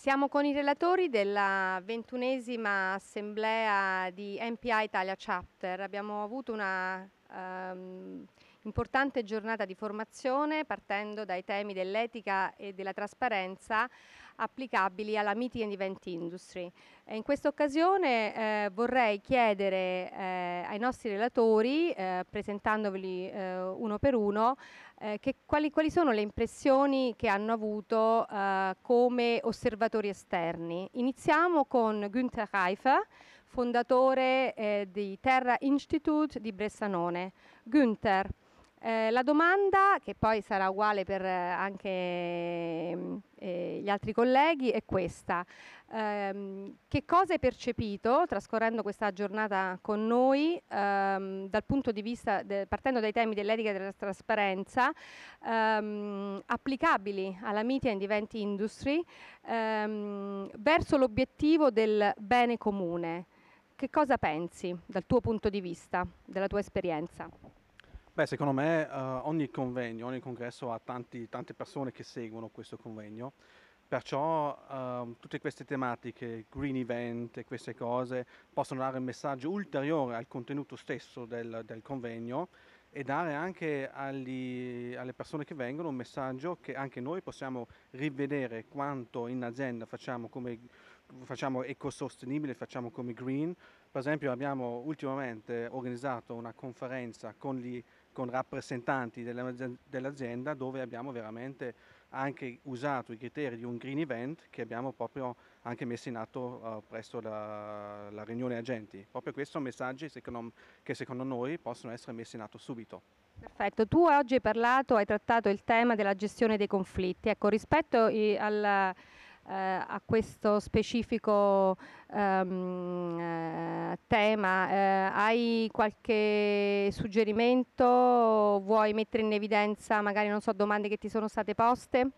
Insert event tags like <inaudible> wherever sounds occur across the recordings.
Siamo con i relatori della ventunesima assemblea di MPI Italia Chapter. Abbiamo avuto una um, importante giornata di formazione partendo dai temi dell'etica e della trasparenza applicabili alla meeting and event industry. E in questa occasione eh, vorrei chiedere eh, ai nostri relatori, eh, presentandoveli eh, uno per uno, eh, che, quali, quali, sono le impressioni che hanno avuto eh, come osservatori esterni. Iniziamo con Günther Reifer, fondatore di Terra Institute di Bressanone. Günther, eh, la domanda, che poi sarà uguale per eh, anche eh, gli altri colleghi, è questa. Eh, che cosa hai percepito trascorrendo questa giornata con noi ehm, dal punto di vista, de, partendo dai temi dell'etica e della trasparenza, ehm, applicabili alla media and event industry ehm, verso l'obiettivo del bene comune? Che cosa pensi dal tuo punto di vista, dalla tua esperienza? Beh, secondo me uh, ogni convegno, ogni congresso ha tanti, tante persone che seguono questo convegno, perciò uh, tutte queste tematiche, green event e queste cose possono dare un messaggio ulteriore al contenuto stesso del, del convegno e dare anche agli, alle persone che vengono un messaggio che anche noi possiamo rivedere quanto in azienda facciamo come facciamo ecosostenibile, facciamo come green. Per esempio abbiamo ultimamente organizzato una conferenza con gli con rappresentanti dell'azienda dove abbiamo veramente anche usato i criteri di un green event che abbiamo proprio anche messo in atto uh, presso la, la, riunione agenti. Proprio questi sono messaggi secondo, che secondo noi possono essere messi in atto subito. Perfetto, tu oggi hai parlato, hai trattato il tema della gestione dei conflitti. Ecco, rispetto eh, a questo specifico um, eh, tema. Eh, hai qualche suggerimento? Vuoi mettere in evidenza magari non so, domande che ti sono state poste?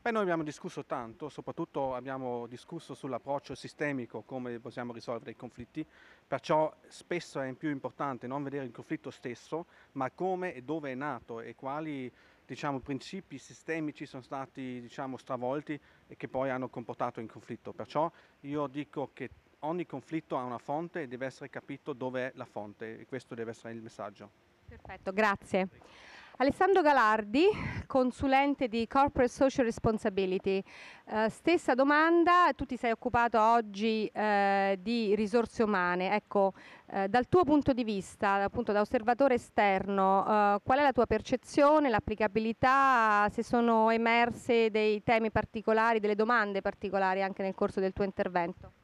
Beh, noi abbiamo discusso tanto, soprattutto abbiamo discusso sull'approccio sistemico, come possiamo risolvere i conflitti, perciò spesso è più importante non vedere il conflitto stesso, ma come e dove è nato e quali diciamo, principi sistemici sono stati diciamo, stravolti e che poi hanno comportato in conflitto. Perciò io dico che ogni conflitto ha una fonte e deve essere capito dove è la fonte e questo deve essere il messaggio. Perfetto, grazie. Alessandro Galardi, consulente di Corporate Social Responsibility. Eh, stessa domanda, tu ti sei occupato oggi eh, di risorse umane. Ecco, eh, dal tuo punto di vista, appunto da osservatore esterno, eh, qual è la tua percezione, l'applicabilità, se sono emerse dei temi particolari, delle domande particolari anche nel corso del tuo intervento?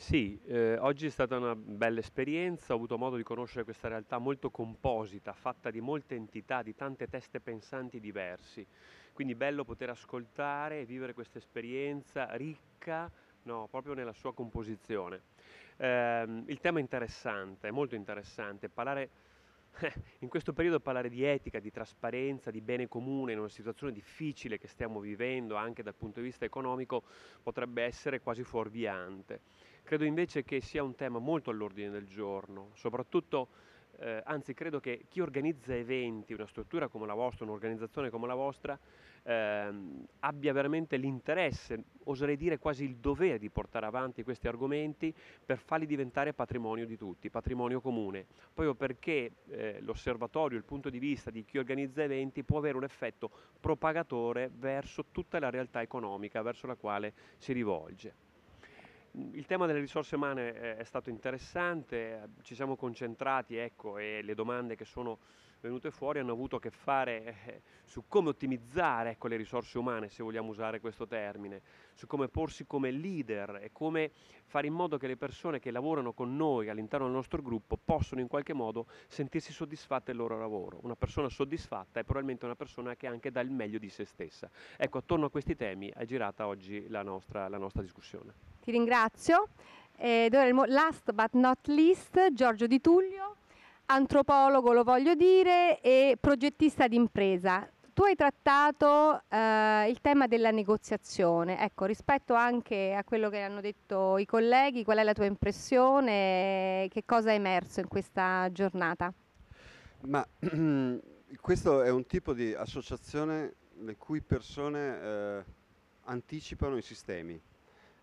Sì, eh, oggi è stata una bella esperienza, ho avuto modo di conoscere questa realtà molto composita, fatta di molte entità, di tante teste pensanti diversi. Quindi bello poter ascoltare e vivere questa esperienza ricca no, proprio nella sua composizione. Eh, il tema è interessante, è molto interessante. Parlare, <laughs> in questo periodo parlare di etica, di trasparenza, di bene comune in una situazione difficile che stiamo vivendo anche dal punto di vista economico potrebbe essere quasi fuorviante. Credo invece che sia un tema molto all'ordine del giorno, soprattutto, eh, anzi credo che chi organizza eventi, una struttura come la vostra, un'organizzazione come la vostra, eh, abbia veramente l'interesse, oserei dire quasi il dovere di portare avanti questi argomenti per farli diventare patrimonio di tutti, patrimonio comune, proprio perché eh, l'osservatorio, il punto di vista di chi organizza eventi può avere un effetto propagatore verso tutta la realtà economica verso la quale si rivolge. Il tema delle risorse umane è stato interessante, ci siamo concentrati ecco, e le domande che sono venute fuori hanno avuto a che fare eh, su come ottimizzare ecco, le risorse umane, se vogliamo usare questo termine, su come porsi come leader e come fare in modo che le persone che lavorano con noi all'interno del nostro gruppo possano in qualche modo sentirsi soddisfatte del loro lavoro. Una persona soddisfatta è probabilmente una persona che anche dà il meglio di se stessa. Ecco, attorno a questi temi è girata oggi la nostra, la nostra discussione. Ti ringrazio. Ed ora, last but not least, Giorgio Di Tullio antropologo lo voglio dire e progettista d'impresa. Tu hai trattato eh, il tema della negoziazione, ecco, rispetto anche a quello che hanno detto i colleghi, qual è la tua impressione, che cosa è emerso in questa giornata? Ma <clears throat> questo è un tipo di associazione le cui persone eh, anticipano i sistemi.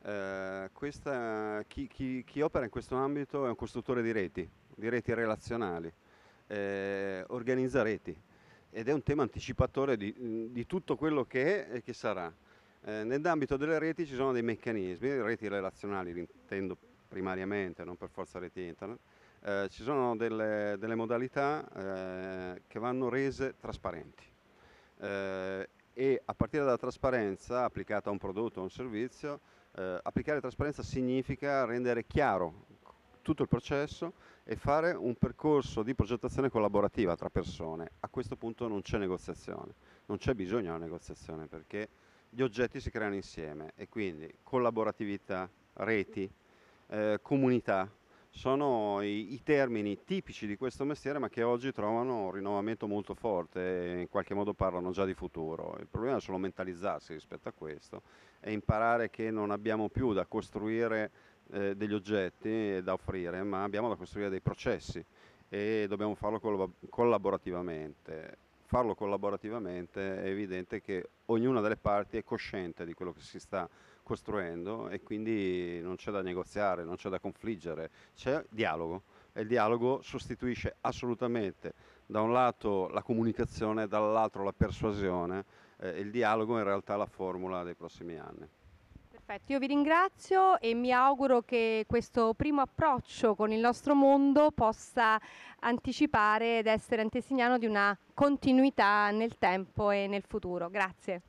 Eh, questa, chi, chi, chi, opera in questo ambito è un costruttore di reti, di reti relazionali, eh, organizza reti ed è un tema anticipatore di, di tutto quello che è e che sarà. Eh, nell'ambito delle reti ci sono dei meccanismi, reti relazionali intendo primariamente, non per forza reti internet, eh, ci sono delle, delle modalità eh, che vanno rese trasparenti eh, e a partire dalla trasparenza applicata a un prodotto o un servizio, eh, applicare trasparenza significa rendere chiaro tutto il processo e fare un percorso di progettazione collaborativa tra persone. A questo punto non c'è negoziazione, non c'è bisogno di una negoziazione perché gli oggetti si creano insieme e quindi collaboratività, reti, eh, comunità sono i, i, termini tipici di questo mestiere ma che oggi trovano un rinnovamento molto forte e in qualche modo parlano già di futuro. Il problema è solo mentalizzarsi rispetto a questo e imparare che non abbiamo più da costruire eh, degli oggetti da offrire ma abbiamo da costruire dei processi e dobbiamo farlo collaborativamente farlo collaborativamente è evidente che ognuna delle parti è cosciente di quello che si sta costruendo e quindi non c'è da negoziare, non c'è da confliggere, c'è dialogo e il dialogo sostituisce assolutamente da un lato la comunicazione, dall'altro la persuasione eh, il dialogo è in realtà la formula dei prossimi anni. Perfetto, io vi ringrazio e mi auguro che questo primo approccio con il nostro mondo possa anticipare ed essere antesignano di una continuità nel tempo e nel futuro. Grazie.